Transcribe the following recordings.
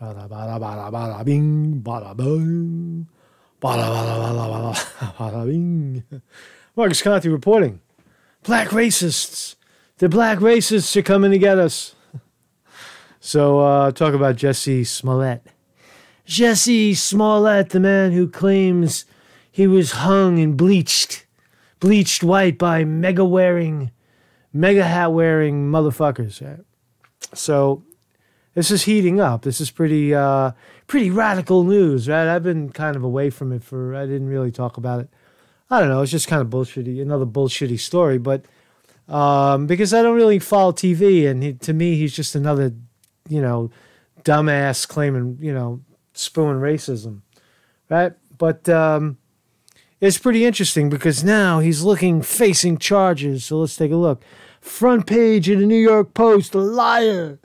Bada bada bada bada bing, bada bing, bada bada bada bada bada bing. Marcus Conte reporting. Black racists. The black racists are coming to get us. So uh, talk about Jussie Smollett. Jussie Smollett, the man who claims he was hung and bleached, bleached white by MAGA wearing, MAGA hat wearing motherfuckers. So this is heating up. This is pretty uh, pretty radical news, right? I've been kind of away from it for I didn't really talk about it. I don't know. It's just kind of bullshitty, another bullshitty story, but um, because I don't really follow TV, and he, to me, he's just another, you know, dumbass claiming, you know, spewing racism, right? But um, it's pretty interesting because now he's looking facing charges. So let's take a look. Front page of the New York Post, liar.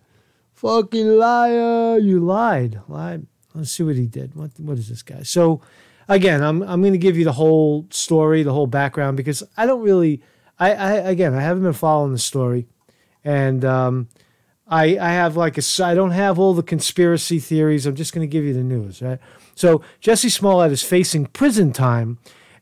Fucking liar. You lied. Lied. Let's see what he did. What what is this guy? So again, I'm I'm gonna give you the whole story, the whole background, because I don't really I, I again I haven't been following the story. And um I I have like a I don't have all the conspiracy theories. I'm just gonna give you the news, right? So Jussie Smollett is facing prison time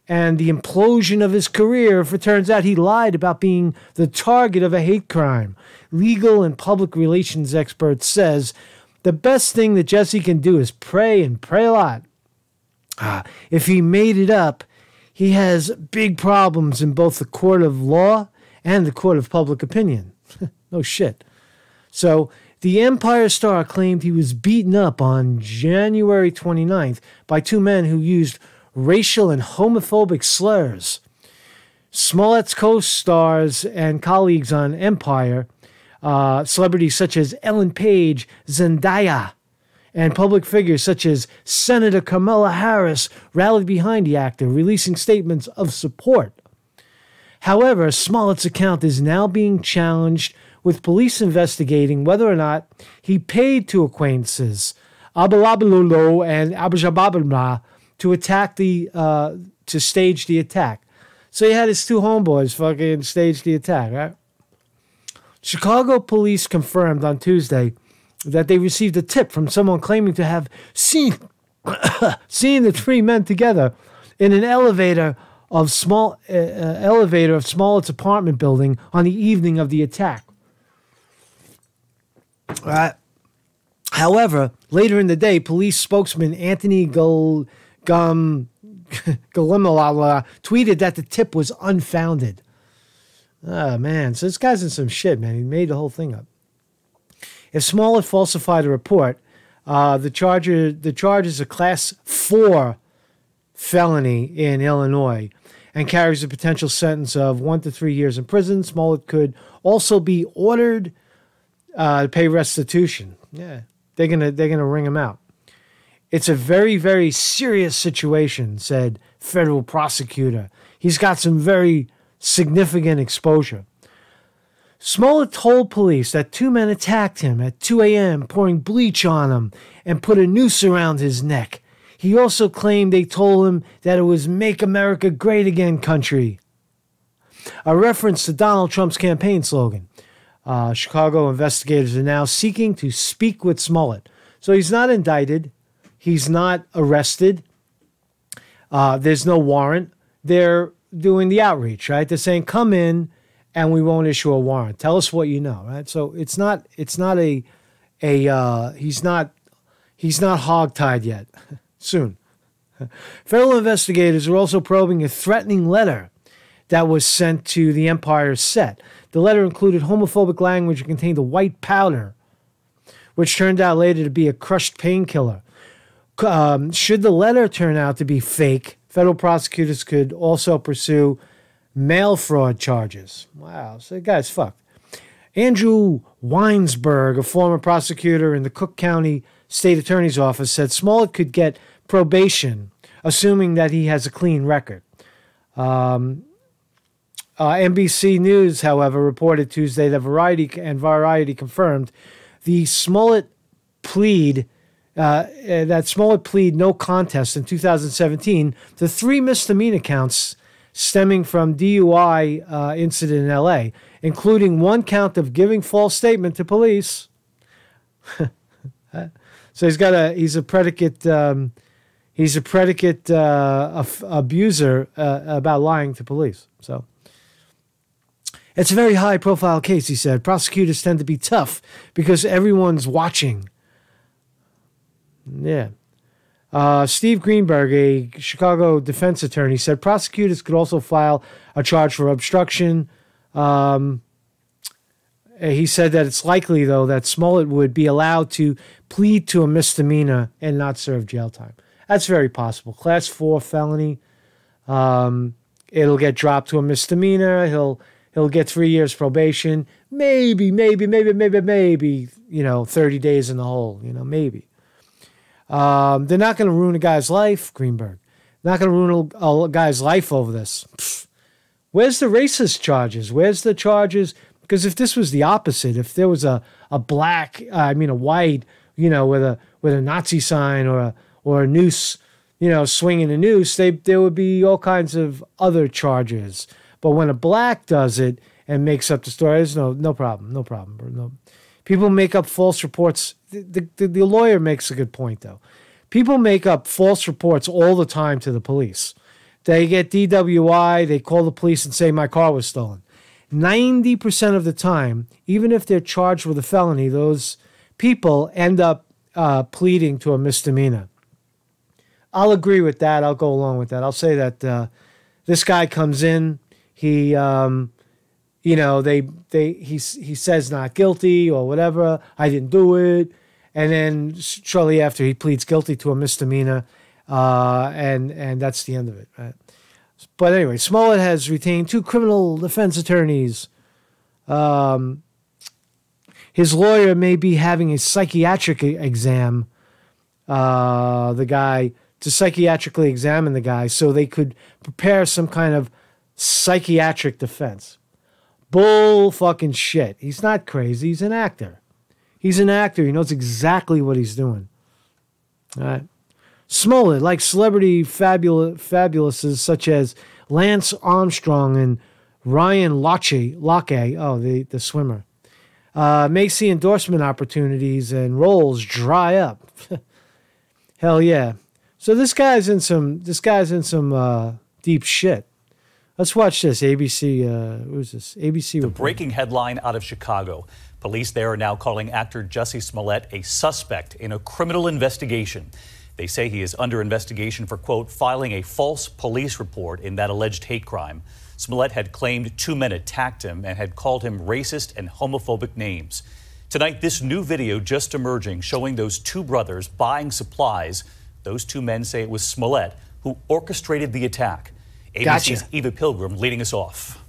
and the implosion of his career if it turns out he lied about being the target of a hate crime. Legal and public relations expert says the best thing that Jussie can do is pray and pray a lot. Ah, if he made it up, he has big problems in both the court of law and the court of public opinion. no shit. So the Empire Star claimed he was beaten up on January 29th by two men who used racial and homophobic slurs. Smollett's co stars and colleagues on Empire, uh, celebrities such as Ellen Page, Zendaya, and public figures such as Senator Kamala Harris rallied behind the actor, releasing statements of support. However, Smollett's account is now being challenged, with police investigating whether or not he paid two acquaintances, Abalabalolo and Abajababla, to attack the uh, to stage the attack. So he had his two homeboys fucking stage the attack, right? Chicago police confirmed on Tuesday that they received a tip from someone claiming to have seen seen the three men together in an elevator of small uh, uh, elevator of Smollett's apartment building on the evening of the attack. Uh, however, later in the day, police spokesman Anthony Gul- Gum Galimala tweeted that the tip was unfounded. Oh man, so this guy's in some shit, man. He made the whole thing up. If Smollett falsified a report, uh, the charger the charge is a class four felony in Illinois and carries a potential sentence of one to three years in prison. Smollett could also be ordered uh, to pay restitution. Yeah, they're gonna they're gonna ring him out. It's a very very serious situation," said federal prosecutor. He's got some very significant exposure. Smollett told police that two men attacked him at 2 a.m., pouring bleach on him and put a noose around his neck. He also claimed they told him that it was Make America Great Again country, a reference to Donald Trump's campaign slogan. Uh, Chicago investigators are now seeking to speak with Smollett. So he's not indicted, he's not arrested, uh, there's no warrant. They're doing the outreach, right? They're saying, come in and we won't issue a warrant. Tell us what you know, right? So it's not it's not a a uh, he's not he's not hogtied yet. Soon. Federal investigators are also probing a threatening letter that was sent to the Empire set. The letter included homophobic language and contained a white powder, which turned out later to be a crushed painkiller. Um, should the letter turn out to be fake, federal prosecutors could also pursue mail fraud charges. Wow, so the guy's fucked. Andrew Weinsberg, a former prosecutor in the Cook County State Attorney's Office, said Smollett could get probation, assuming that he has a clean record. Um, uh, NBC News, however, reported Tuesday that Variety and Variety confirmed the Smollett plead uh, that Smollett plead no contest in 2017 to three misdemeanor counts stemming from DUI uh, incident in LA, including one count of giving false statement to police. so he's got a he's a predicate um, he's a predicate uh, abuser uh, about lying to police. So it's a very high profile case, he said. Prosecutors tend to be tough because everyone's watching. Yeah. Uh, Steve Greenberg, a Chicago defense attorney, said prosecutors could also file a charge for obstruction. Um, he said that it's likely, though, that Smollett would be allowed to plead to a misdemeanor and not serve jail time. That's very possible. Class four felony. Um, it'll get dropped to a misdemeanor. He'll he'll get three years probation. Maybe, maybe, maybe, maybe, maybe. You know, thirty days in the hole. You know, maybe. Um, they're not going to ruin a guy's life, Greenberg. Not going to ruin a, a, guy's life over this. Pfft. Where's the racist charges? Where's the charges? Because if this was the opposite, if there was a, a black, uh, I mean a white, you know, with a with a Nazi sign or a or a noose, you know, swinging a noose, they there would be all kinds of other charges. But when a black does it and makes up the story, there's no no problem, no problem. No, people make up false reports the, the, the lawyer makes a good point, though. People make up false reports all the time to the police. They get DWI, they call the police and say, My car was stolen. 90% of the time, even if they're charged with a felony, those people end up uh, pleading to a misdemeanor. I'll agree with that. I'll go along with that. I'll say that uh, this guy comes in, he um, you know, they they he he says not guilty or whatever. I didn't do it, and then shortly after he pleads guilty to a misdemeanor, uh, and and that's the end of it. Right? But anyway, Smollett has retained two criminal defense attorneys. Um, his lawyer may be having a psychiatric exam. Uh, the guy to psychiatrically examine the guy so they could prepare some kind of psychiatric defense. Bull fucking shit. He's not crazy. He's an actor. He's an actor. He knows exactly what he's doing. All right. Smollett, like celebrity fabul- fabulouses such as Lance Armstrong and Ryan Lochte, Locke, oh, the, the swimmer, uh, makes the endorsement opportunities and roles dry up. Hell yeah. So this guy's in some this guy's in some uh, deep shit. Let's watch this. ABC, uh, who's this? ABC. The report. breaking headline out of Chicago. Police there are now calling actor Jussie Smollett a suspect in a criminal investigation. They say he is under investigation for, quote, filing a false police report in that alleged hate crime. Smollett had claimed two men attacked him and had called him racist and homophobic names. Tonight, this new video just emerging showing those two brothers buying supplies. Those two men say it was Smollett who orchestrated the attack. ABC's gotcha. Eva Pilgrim leading us off.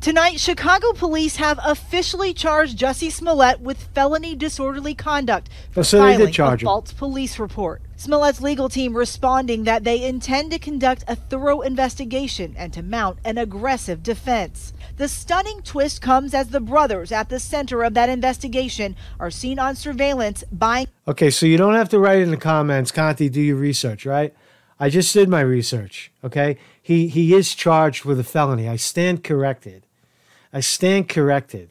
Tonight, Chicago police have officially charged Jussie Smollett with felony disorderly conduct for so filing a false police report. Smollett's legal team responding that they intend to conduct a thorough investigation and to mount an aggressive defense. The stunning twist comes as the brothers at the center of that investigation are seen on surveillance buying. Okay, so you don't have to write in the comments, Conte, do your research, right? I just did my research. Okay, he he is charged with a felony. I stand corrected. I stand corrected.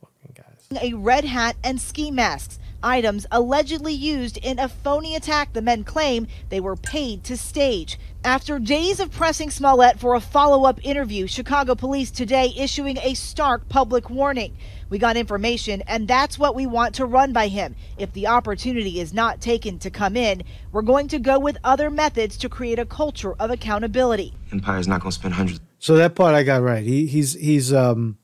Fucking guys. A red hat and ski masks, items allegedly used in a phony attack the men claim they were paid to stage. After days of pressing Smollett for a follow up interview, Chicago police today issuing a stark public warning. We got information, and that's what we want to run by him. If the opportunity is not taken to come in, we're going to go with other methods to create a culture of accountability. Empire's not going to spend hundreds. So that part I got right. He, he's he's um.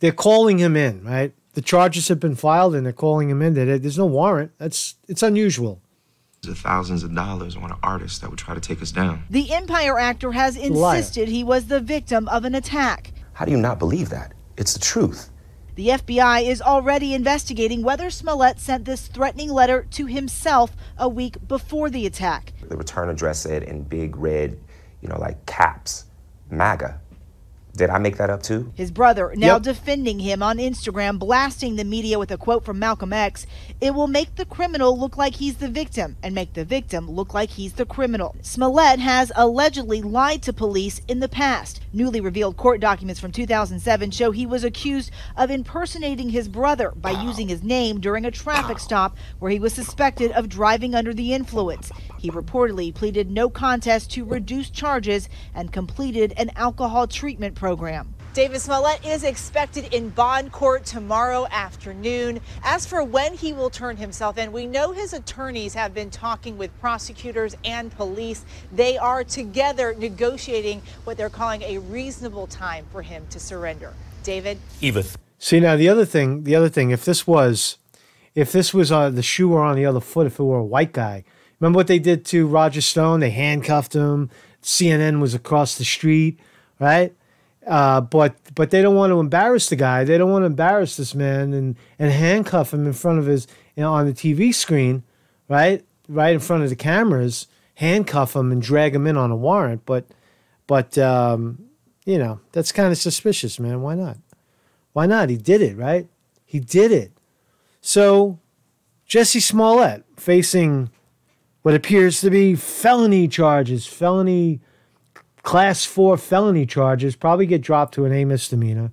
They're calling him in, right? The charges have been filed, and they're calling him in. There's no warrant. That's it's unusual of thousands of dollars on an artist that would try to take us down. The Empire actor has insisted he was the victim of an attack. How do you not believe that? It's the truth. The FBI is already investigating whether Smollett sent this threatening letter to himself a week before the attack. The return address said in big red, you know, like caps, MAGA. Did I make that up too? His brother now Yep. defending him on Instagram, blasting the media with a quote from Malcolm X It will make the criminal look like he's the victim and make the victim look like he's the criminal. Smollett has allegedly lied to police in the past. Newly revealed court documents from 2007 show he was accused of impersonating his brother by using his name during a traffic stop where he was suspected of driving under the influence. He reportedly pleaded no contest to reduce charges and completed an alcohol treatment program. David Smollett is expected in bond court tomorrow afternoon. As for when he will turn himself in, we know his attorneys have been talking with prosecutors and police. They are together negotiating what they're calling a reasonable time for him to surrender. David? Eva, See now the other thing, the other thing, if this was, if this was uh, the shoe were on the other foot, if it were a white guy, remember what they did to Roger Stone? They handcuffed him. CNN was across the street, right? Uh, but but they don't want to embarrass the guy. They don't want to embarrass this man and and handcuff him in front of his you know, on the TV screen, right? Right in front of the cameras, handcuff him and drag him in on a warrant. But but um, you know that's kind of suspicious, man. Why not? Why not? He did it, right? He did it. So, Jussie Smollett facing what appears to be felony charges, felony class four felony charges, probably get dropped to an A misdemeanor.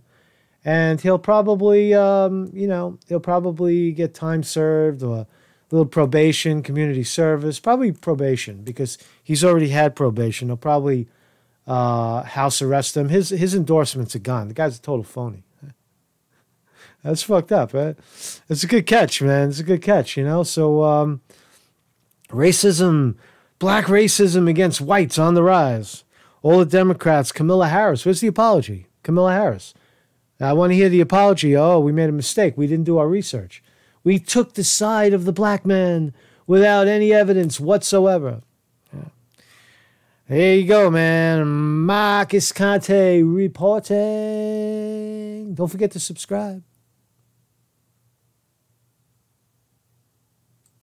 And he'll probably, um, you know, he'll probably get time served or a little probation, community service, probably probation because he's already had probation. He'll probably uh, house arrest him. His his endorsements are gone. The guy's a total phony. That's fucked up, right? It's a good catch, man. It's a good catch, you know. So, um, racism, black racism against whites on the rise. All the Democrats, Camilla Harris. Where's the apology? Camilla Harris. I want to hear the apology. Oh, we made a mistake. We didn't do our research. We took the side of the black man without any evidence whatsoever. Yeah. There you go, man. Marcus Conte reporting. Don't forget to subscribe.